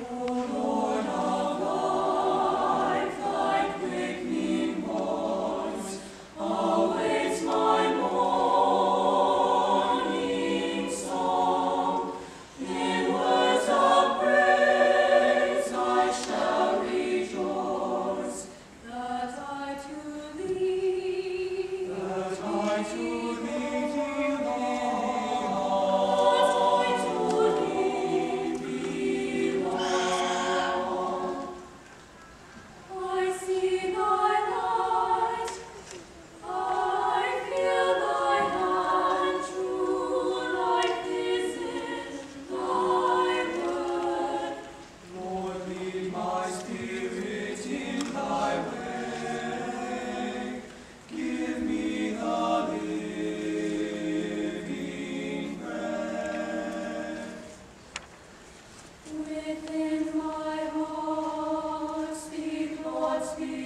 Oh. Let's be.